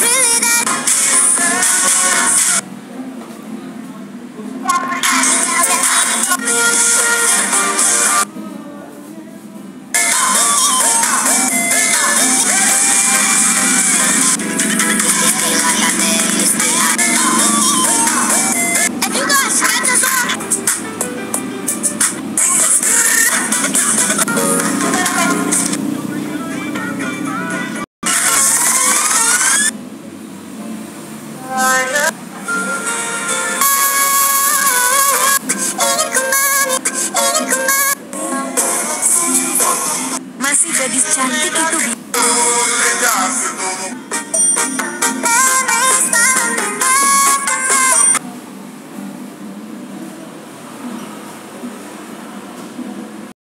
really jadi cantik itu